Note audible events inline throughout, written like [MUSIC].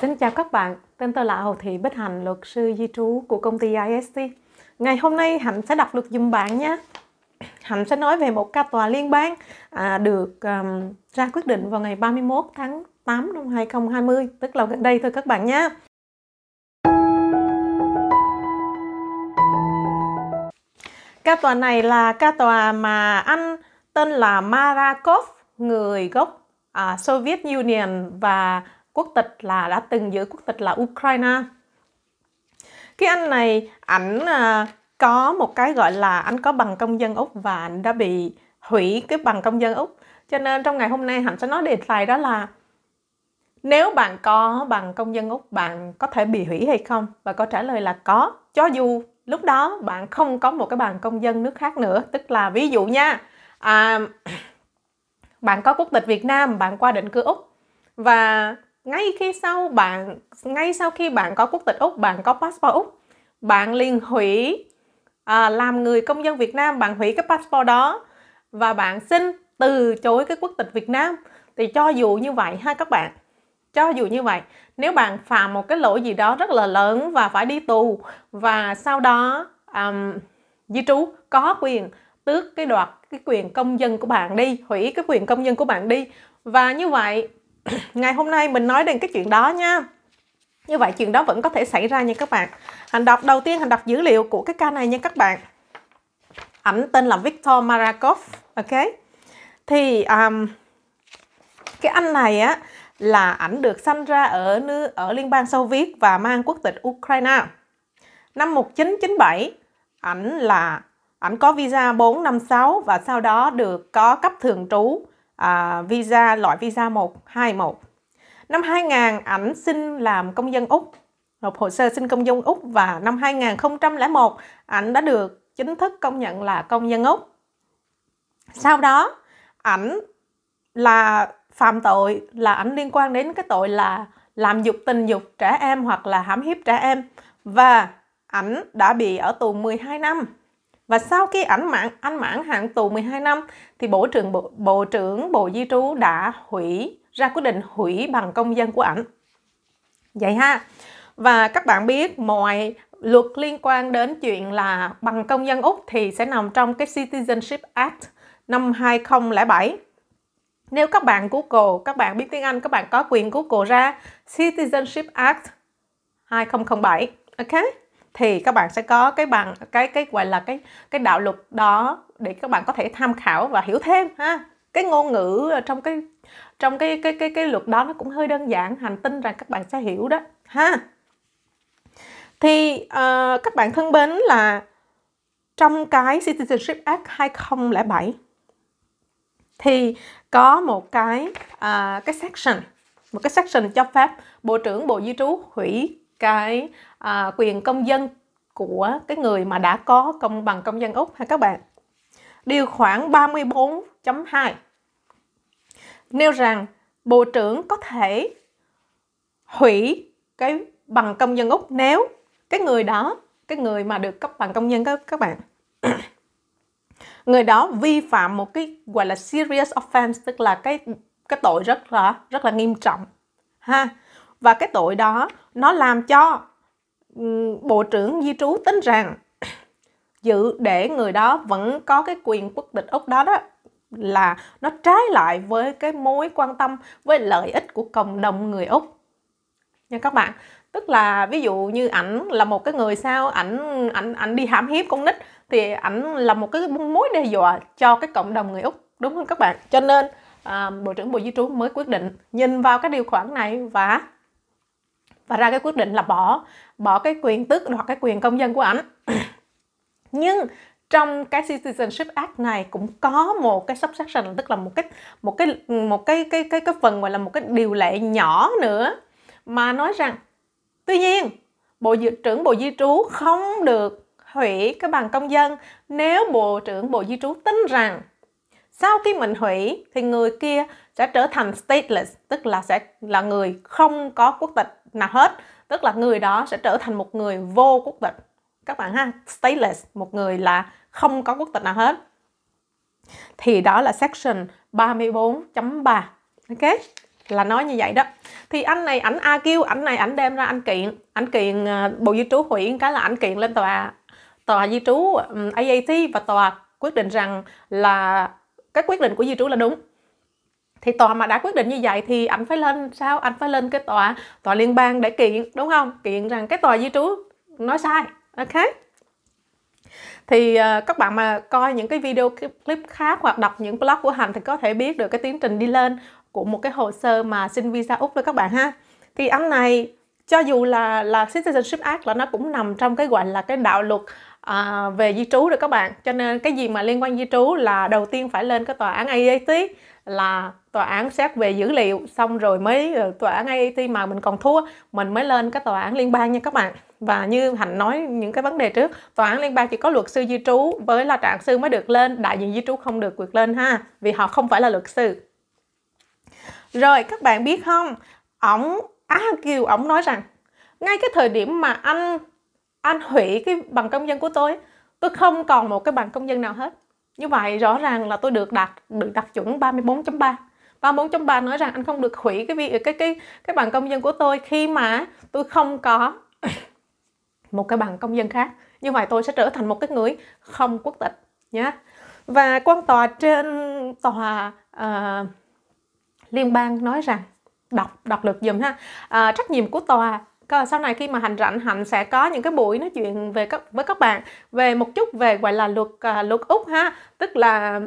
Xin chào các bạn, tên tôi là Hồ Thị Bích Hạnh, luật sư di trú của công ty IST. Ngày hôm nay Hạnh sẽ đọc luật dùm bạn nhé. Hạnh sẽ nói về một ca tòa liên bang à, được um, ra quyết định vào ngày 31 tháng 8 năm 2020, tức là gần đây thôi các bạn nhé. Ca tòa này là ca tòa mà anh tên là Marakov, người gốc à, Soviet Union và quốc tịch là đã từng giữ quốc tịch là Ukraine. Cái anh này ảnh à, có một cái gọi là anh có bằng công dân Úc và anh đã bị hủy cái bằng công dân Úc. Cho nên trong ngày hôm nay Hạnh sẽ nói đề tài đó là nếu bạn có bằng công dân Úc bạn có thể bị hủy hay không? Và câu trả lời là có. Cho dù lúc đó bạn không có một cái bằng công dân nước khác nữa. Tức là ví dụ nha, à, [CLEARS THROAT] bạn có quốc tịch Việt Nam, bạn qua định cư Úc và ngay khi sau bạn ngay sau khi bạn có quốc tịch Úc, bạn có passport Úc, bạn liền hủy à, làm người công dân Việt Nam, bạn hủy cái passport đó và bạn xin từ chối cái quốc tịch Việt Nam. Thì cho dù như vậy ha các bạn cho dù như vậy nếu bạn phạm một cái lỗi gì đó rất là lớn và phải đi tù và sau đó um, di trú có quyền tước cái đoạt cái quyền công dân của bạn đi hủy cái quyền công dân của bạn đi. Và như vậy ngày hôm nay mình nói đến cái chuyện đó nha. Như vậy chuyện đó vẫn có thể xảy ra nha các bạn. Hành đọc đầu tiên hành đọc dữ liệu của cái ca này nha các bạn. Ảnh tên là Victor Marakov ok? Thì um, cái anh này á là ảnh được sanh ra ở nước ở liên bang Xô Viết và mang quốc tịch Ukraine. Năm 1997 ảnh là ảnh có visa 456 và sau đó được có cấp thường trú à, visa loại visa 121. Năm 2000 ảnh xin làm công dân Úc, nộp hồ sơ xin công dân Úc và năm 2001 ảnh đã được chính thức công nhận là công dân Úc. Sau đó ảnh là phạm tội là ảnh liên quan đến cái tội là làm dục tình dục trẻ em hoặc là hãm hiếp trẻ em và ảnh đã bị ở tù 12 năm và sau khi ảnh mãn anh mãn hạn tù 12 năm thì Bộ trưởng Bộ, Bộ trưởng Bộ Di trú đã hủy ra quyết định hủy bằng công dân của ảnh. Vậy ha. Và các bạn biết mọi luật liên quan đến chuyện là bằng công dân Úc thì sẽ nằm trong cái Citizenship Act năm 2007. Nếu các bạn Google, các bạn biết tiếng Anh, các bạn có quyền Google ra Citizenship Act 2007. Ok? Thì các bạn sẽ có cái bằng cái cái gọi là cái cái đạo luật đó để các bạn có thể tham khảo và hiểu thêm ha. Cái ngôn ngữ trong cái trong cái cái cái cái luật đó nó cũng hơi đơn giản hành tin rằng các bạn sẽ hiểu đó ha. Thì uh, các bạn thân mến là trong cái Citizenship Act 2007 thì có một cái uh, cái section một cái section cho phép bộ trưởng bộ di trú hủy cái à, quyền công dân của cái người mà đã có công bằng công dân Úc ha các bạn. Điều khoản 34.2 nêu rằng Bộ trưởng có thể hủy cái bằng công dân Úc nếu cái người đó, cái người mà được cấp bằng công dân các, các bạn [CLEARS THROAT] người đó vi phạm một cái gọi là serious offense tức là cái cái tội rất là rất là nghiêm trọng ha và cái tội đó nó làm cho bộ trưởng di trú tính rằng [COUGHS] dự để người đó vẫn có cái quyền quốc tịch úc đó đó là nó trái lại với cái mối quan tâm với lợi ích của cộng đồng người úc. Nha các bạn tức là ví dụ như ảnh là một cái người sao ảnh ảnh ảnh đi hãm hiếp con nít thì ảnh là một cái mối đe dọa cho cái cộng đồng người úc đúng không các bạn? Cho nên à, bộ trưởng bộ di trú mới quyết định nhìn vào cái điều khoản này và và ra cái quyết định là bỏ bỏ cái quyền tước hoặc cái quyền công dân của ảnh. [CLEARS THROAT] Nhưng trong cái citizenship act này cũng có một cái subsection, tức là một cái một cái một cái cái cái cái phần gọi là một cái điều lệ nhỏ nữa mà nói rằng, tuy nhiên, bộ dự trưởng bộ di trú không được hủy cái bằng công dân nếu bộ trưởng bộ di trú tin rằng sau khi mình hủy thì người kia sẽ trở thành stateless, tức là sẽ là người không có quốc tịch nào hết. Tức là người đó sẽ trở thành một người vô quốc tịch. Các bạn ha, stateless, một người là không có quốc tịch nào hết. Thì đó là section 34.3 ok, là nói như vậy đó. Thì anh này ảnh a kêu ảnh này ảnh đem ra anh kiện, ảnh kiện ờ, bộ di trú hủy, cái là ảnh kiện lên tòa tòa di trú AAT và tòa quyết định rằng là cái quyết định của di trú là đúng thì tòa mà đã quyết định như vậy thì anh phải lên sao? Anh phải lên cái tòa tòa liên bang để kiện đúng không? Kiện rằng cái tòa di trú nói sai. Ok. Thì uh, các bạn mà coi những cái video clip khác hoặc đọc những blog của Hành thì có thể biết được cái tiến trình đi lên của một cái hồ sơ mà xin visa Úc đó các bạn ha. Thì anh này cho dù là là Citizenship Act là nó cũng nằm trong cái gọi là cái đạo luật à, về di trú rồi các bạn. Cho nên cái gì mà liên quan di trú là đầu tiên phải lên cái tòa án AAT là tòa án xét về dữ liệu, xong rồi mới ờ, tòa án AAT mà mình còn thua, mình mới lên cái tòa án liên bang nha các bạn. Và như hạnh nói những cái vấn đề trước, tòa án liên bang chỉ có luật sư di trú với là trạng sư mới được lên, đại diện di trú không được vượt lên ha, vì họ không phải là luật sư. Rồi, các bạn biết không? Ổng, á kiều ổng nói rằng, ngay cái thời điểm mà anh anh hủy cái bằng công dân của tôi tôi không còn một cái bằng công dân nào hết như vậy rõ ràng là tôi được đạt được đạt chuẩn 34.3 34.3 nói rằng anh không được hủy cái việc cái cái cái bằng công dân của tôi khi mà tôi không có [COUGHS] một cái bằng công dân khác. Như vậy tôi sẽ trở thành một cái người không quốc tịch nhé và quan tòa trên tòa uh, liên bang nói rằng đọc đọc lực dùm ha. À, trách nhiệm của tòa còn sau này khi mà hành rảnh hạnh sẽ có những cái buổi nói chuyện về các với các bạn về một chút về gọi là luật uh, luật úc ha. Tức là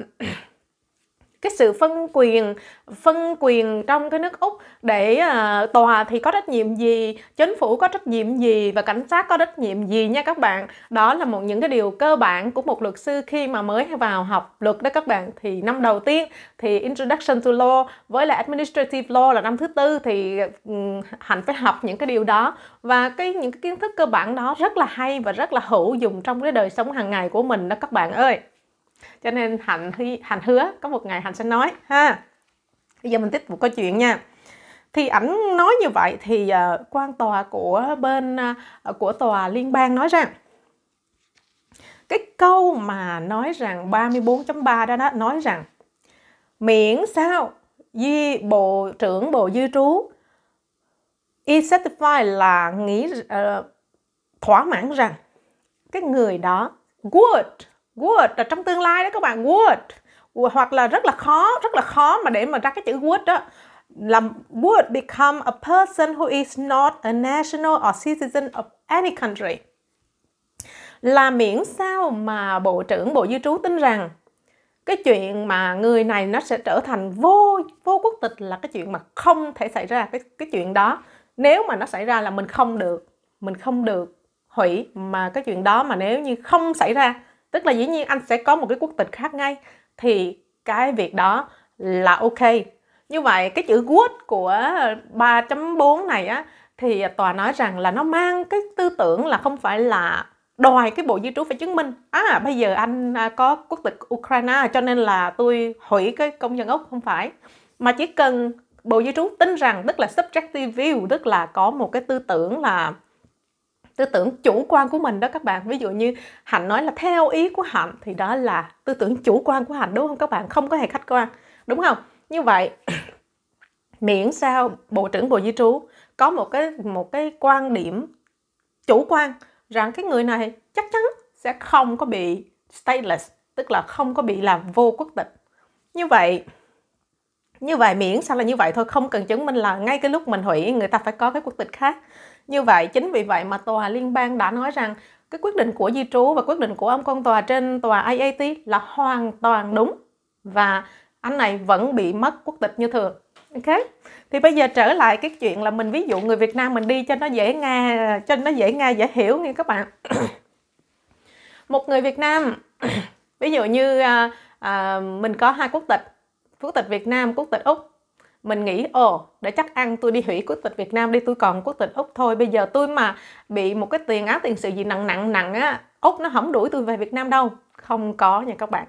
cái sự phân quyền phân quyền trong cái nước úc để uh, tòa thì có trách nhiệm gì chính phủ có trách nhiệm gì và cảnh sát có trách nhiệm gì nha các bạn? Đó là một những cái điều cơ bản của một luật sư khi mà mới vào học luật đó các bạn. Thì năm đầu tiên thì introduction to law với là administrative law là năm thứ tư thì ừ, hạnh phải học những cái điều đó. Và cái những cái kiến thức cơ bản đó rất là hay và rất là hữu dụng trong cái đời sống hàng ngày của mình đó các bạn ơi cho nên hạnh hạnh hứa có một ngày hạnh sẽ nói ha. Bây giờ mình tiếp tục câu chuyện nha. Thì ảnh nói như vậy thì uh, quan tòa của bên uh, của tòa liên bang nói rằng cái câu mà nói rằng 34.3 đó đó nói rằng miễn sao di bộ trưởng bộ di trú y certify là nghĩ uh, thỏa mãn rằng cái người đó good would là trong tương lai đó các bạn would hoặc là rất là khó, rất là khó mà để mà ra cái chữ would đó. Là would become a person who is not a national or citizen of any country. Là miễn sao mà bộ trưởng bộ di trú tin rằng cái chuyện mà người này nó sẽ trở thành vô vô quốc tịch là cái chuyện mà không thể xảy ra cái cái chuyện đó. Nếu mà nó xảy ra là mình không được, mình không được hủy mà cái chuyện đó mà nếu như không xảy ra tức là dĩ nhiên anh sẽ có một cái quốc tịch khác ngay. Thì cái việc đó là ok. Như vậy cái chữ good của 3.4 này á, thì tòa nói rằng là nó mang cái tư tưởng là không phải là đòi cái bộ di trú phải chứng minh. À bây giờ anh à, có quốc tịch Ukraine, cho nên là tôi hủy cái công dân Úc, không phải. Mà chỉ cần bộ di trú tin rằng, tức là subjective view, tức là có một cái tư tưởng là tư tưởng chủ quan của mình đó các bạn. Ví dụ như hạnh nói là theo ý của hạnh, thì đó là tư tưởng chủ quan của hạnh, đúng không các bạn? Không có hề khách quan, đúng không? Như vậy, [COUGHS] miễn sao bộ trưởng bộ di trú có một cái một cái quan điểm chủ quan rằng cái người này chắc chắn sẽ không có bị stateless, tức là không có bị làm vô quốc tịch. Như vậy như vậy miễn sao là như vậy thôi, không cần chứng minh là ngay cái lúc mình hủy, người ta phải có cái quốc tịch khác như vậy chính vì vậy mà tòa liên bang đã nói rằng cái quyết định của di trú và quyết định của ông con tòa trên tòa IAT là hoàn toàn đúng và anh này vẫn bị mất quốc tịch như thường. Ok? Thì bây giờ trở lại cái chuyện là mình ví dụ người Việt Nam mình đi cho nó dễ nghe cho nó dễ nghe dễ hiểu nghe các bạn. [COUGHS] Một người Việt Nam [COUGHS] ví dụ như à, à, mình có hai quốc tịch quốc tịch Việt Nam quốc tịch Úc mình nghĩ, ồ, để chắc ăn, tôi đi hủy quốc tịch Việt Nam đi, tôi còn quốc tịch Úc thôi. Bây giờ tôi mà bị một cái tiền án tiền sự gì nặng nặng nặng á, Úc nó không đuổi tôi về Việt Nam đâu. Không có nha các bạn.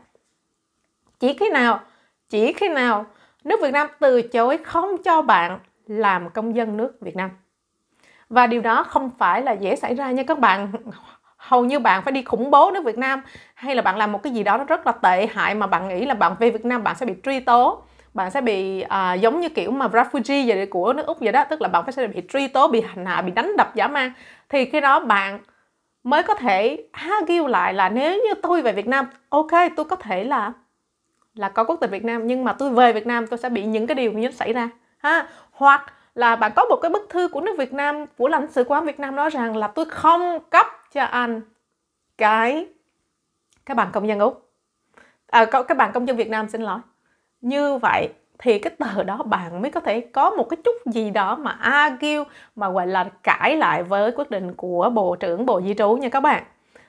Chỉ khi nào, chỉ khi nào nước Việt Nam từ chối không cho bạn làm công dân nước Việt Nam. Và điều đó không phải là dễ xảy ra nha các bạn. Hầu như bạn phải đi khủng bố nước Việt Nam, hay là bạn làm một cái gì đó nó rất là tệ hại mà bạn nghĩ là bạn về Việt Nam bạn sẽ bị truy tố bạn sẽ bị à, giống như kiểu mà refugee vậy của nước úc vậy đó tức là bạn phải sẽ bị truy tố bị hành hạ bị đánh đập dã man thì khi đó bạn mới có thể argue lại là nếu như tôi về Việt Nam ok tôi có thể là là có quốc tịch Việt Nam nhưng mà tôi về Việt Nam tôi sẽ bị những cái điều như xảy ra. Ha hoặc là bạn có một cái bức thư của nước Việt Nam của lãnh sự quán Việt Nam nói rằng là tôi không cấp cho anh cái cái bằng công dân Úc. À, cái bằng công dân Việt Nam xin lỗi như vậy thì cái tờ đó bạn mới có thể có một cái chút gì đó mà argue, mà, gọi là, cãi lại với quyết định của bộ trưởng bộ di trú nha các bạn.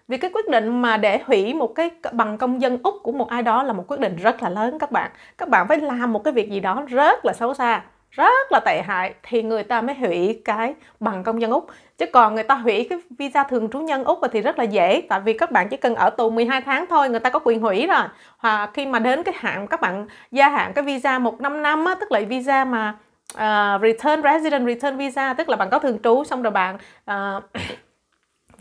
Vì cái quyết định mà để hủy một cái bằng công dân úc của một ai đó là một quyết định rất là lớn các bạn. Các bạn phải làm một cái việc gì đó rất là xấu xa rất là tệ hại thì người ta mới hủy cái bằng công dân Úc. Chứ còn người ta hủy cái visa thường trú nhân Úc thì rất là dễ tại vì các bạn chỉ cần ở tù 12 tháng thôi người ta có quyền hủy rồi. Hoặc khi mà đến cái hạn các bạn gia hạn cái visa một năm năm á, tức là visa mà uh, return resident return visa tức là bạn có thường trú xong rồi bạn uh,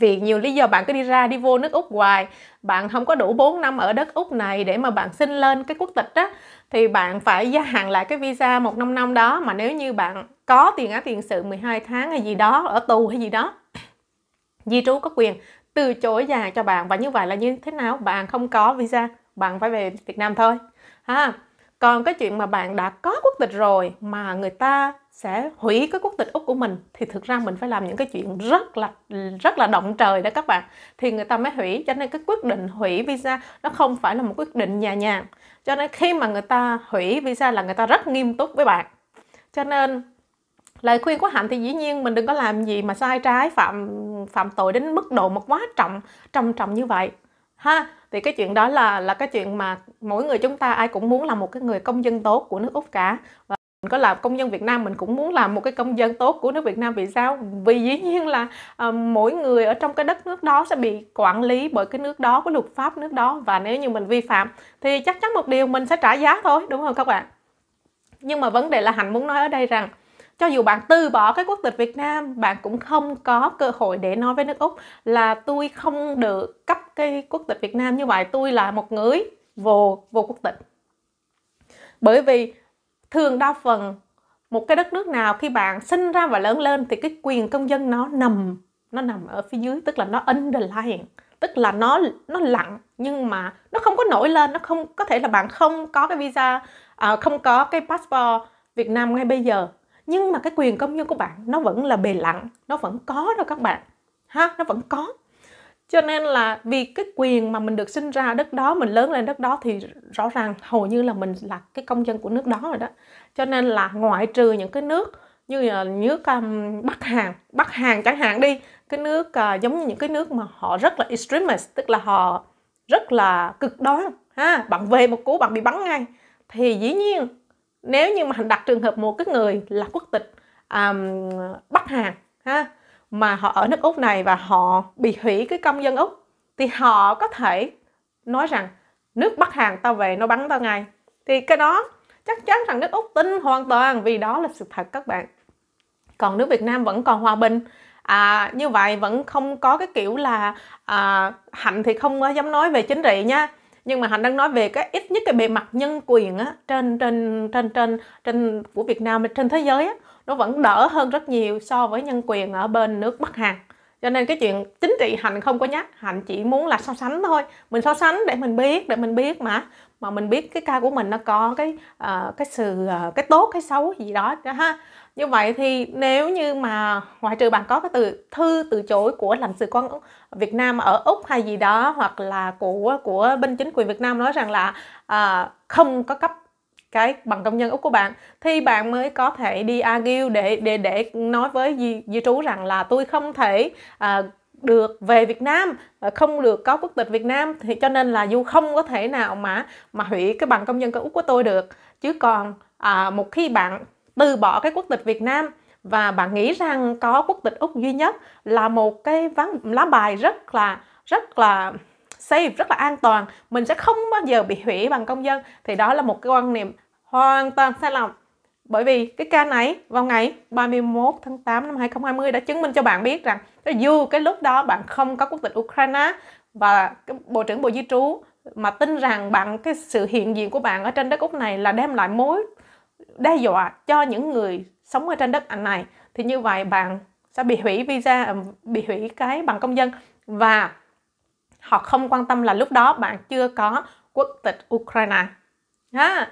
vì nhiều lý do bạn cứ đi ra đi vô nước Úc hoài. Bạn không có đủ 4 năm ở đất Úc này để mà bạn xin lên cái quốc tịch á thì bạn phải gia hạn lại cái visa một năm năm đó. Mà nếu như bạn có tiền án tiền sự 12 tháng hay gì đó, ở tù hay gì đó, [CLEARS THROAT] di trú có quyền từ chối gia hạn cho bạn. Và như vậy là như thế nào? Bạn không có visa, bạn phải về Việt Nam thôi. Ha. Còn cái chuyện mà bạn đã có quốc tịch rồi mà người ta sẽ hủy cái quốc tịch úc của mình. Thì thực ra mình phải làm những cái chuyện rất là rất là động trời đó các bạn. Thì người ta mới hủy, cho nên cái quyết định hủy visa nó không phải là một quyết định nhà nhàng. Cho nên khi mà người ta hủy visa là người ta rất nghiêm túc với bạn. Cho nên lời khuyên của hạnh thì dĩ nhiên mình đừng có làm gì mà sai trái, phạm phạm tội đến mức độ mà quá trọng, trầm trọng như vậy. Ha, thì cái chuyện đó là là cái chuyện mà mỗi người chúng ta ai cũng muốn là một cái người công dân tốt của nước úc cả. và mình có làm công dân Việt Nam mình cũng muốn làm một cái công dân tốt của nước Việt Nam vì sao? Vì dĩ nhiên là uh, mỗi người ở trong cái đất nước đó sẽ bị quản lý bởi cái nước đó cái luật pháp nước đó. Và nếu như mình vi phạm thì chắc chắn một điều mình sẽ trả giá thôi đúng không các bạn? Nhưng mà vấn đề là hạnh muốn nói ở đây rằng cho dù bạn từ bỏ cái quốc tịch Việt Nam bạn cũng không có cơ hội để nói với nước Úc là tôi không được cấp cái quốc tịch Việt Nam như vậy tôi là một người vô vô quốc tịch. Bởi vì thường đa phần một cái đất nước nào khi bạn sinh ra và lớn lên thì cái quyền công dân nó nằm nó nằm ở phía dưới tức là nó underlying tức là nó nó lặng nhưng mà nó không có nổi lên nó không có thể là bạn không có cái visa à, không có cái passport Việt Nam ngay bây giờ. Nhưng mà cái quyền công dân của bạn nó vẫn là bề lặng nó vẫn có đó các bạn ha nó vẫn có cho nên là vì cái quyền mà mình được sinh ra đất đó mình lớn lên đất đó thì rõ ràng hầu như là mình là cái công dân của nước đó rồi đó. Cho nên là ngoại trừ những cái nước như là nước um, Bắc Hàn Bắc Hàn chẳng hạn đi cái nước uh, giống như những cái nước mà họ rất là extremist tức là họ rất là cực đoan ha bạn về một cú bạn bị bắn ngay. Thì dĩ nhiên nếu như mà đặt trường hợp một cái người là quốc tịch um, Bắc Hàn ha mà họ ở nước Úc này và họ bị hủy cái công dân Úc thì họ có thể nói rằng nước Bắc Hàn tao về nó bắn tao ngay. Thì cái đó chắc chắn rằng nước Úc tin hoàn toàn vì đó là sự thật các bạn. Còn nước Việt Nam vẫn còn hòa bình. À, như vậy vẫn không có cái kiểu là à, hạnh thì không dám nói về chính trị nha. Nhưng mà hạnh đang nói về cái ít nhất cái bề mặt nhân quyền á trên trên trên trên trên của Việt Nam trên thế giới á nó vẫn đỡ hơn rất nhiều so với nhân quyền ở bên nước Bắc Hàn. Cho nên cái chuyện chính trị hạnh không có nhắc hạnh chỉ muốn là so sánh thôi. Mình so sánh để mình biết để mình biết mà. Mà mình biết cái ca của mình nó có cái uh, cái sự uh, cái tốt cái xấu gì đó ha. Như vậy thì nếu như mà ngoại trừ bạn có cái từ thư từ chối của lãnh sự quán Việt Nam ở Úc hay gì đó hoặc là của của bên chính quyền Việt Nam nói rằng là uh, không có cấp cái bằng công nhân úc của bạn thì bạn mới có thể đi argue để để để nói với di, di trú rằng là tôi không thể à, được về Việt Nam à, không được có quốc tịch Việt Nam thì cho nên là du không có thể nào mà mà hủy cái bằng công dân của úc của tôi được. Chứ còn à, một khi bạn từ bỏ cái quốc tịch Việt Nam và bạn nghĩ rằng có quốc tịch úc duy nhất là một cái ván lá bài rất là rất là safe, rất là an toàn. Mình sẽ không bao giờ bị hủy bằng công dân. Thì đó là một cái quan niệm hoàn toàn sai lầm. Bởi vì cái ca này vào ngày 31 tháng 8 năm 2020 đã chứng minh cho bạn biết rằng dù cái lúc đó bạn không có quốc tịch Ukraine và cái Bộ trưởng Bộ Di trú mà tin rằng bạn, cái sự hiện diện của bạn ở trên đất Úc này là đem lại mối đe dọa cho những người sống ở trên đất Anh này, thì như vậy bạn sẽ bị hủy visa, bị hủy cái bằng công dân. Và họ không quan tâm là lúc đó bạn chưa có quốc tịch Ukraine. Ha.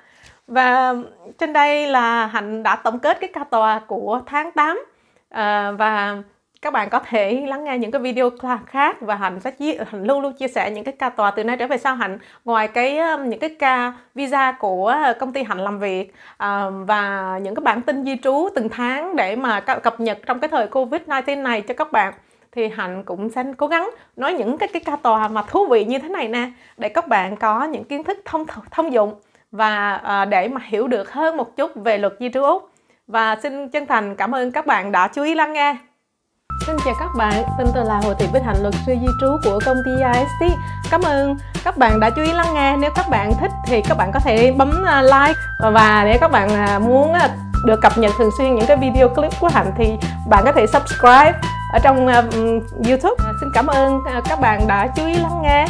Và trên đây là hạnh đã tổng kết cái ca tòa của tháng 8 à, ờ, và các bạn có thể lắng nghe những cái video khác và hạnh sẽ chia, hạnh luôn luôn chia sẻ những cái ca tòa từ nay trở về sau hạnh ngoài cái um, những cái ca visa của công ty hạnh làm việc à, và những cái bản tin di trú từng tháng để mà cập nhật trong cái thời covid 19 này cho các bạn thì hạnh cũng sẽ cố gắng nói những cái cái ca tòa mà thú vị như thế này nè để các bạn có những kiến thức thông thông dụng và à, để mà hiểu được hơn một chút về luật di trú úc và xin chân thành cảm ơn các bạn đã chú ý lắng nghe Xin chào các bạn, tên tôi là Hồ Thị Bích Hạnh, luật sư di trú của công ty IST. Cảm ơn các bạn đã chú ý lắng nghe. Nếu các bạn thích thì các bạn có thể bấm à, like và nếu các bạn à, muốn à, được cập nhật thường xuyên những cái video clip của Hạnh thì bạn có thể subscribe ở trong ờ, YouTube. Xin cảm ơn ờ, các bạn đã chú ý lắng nghe.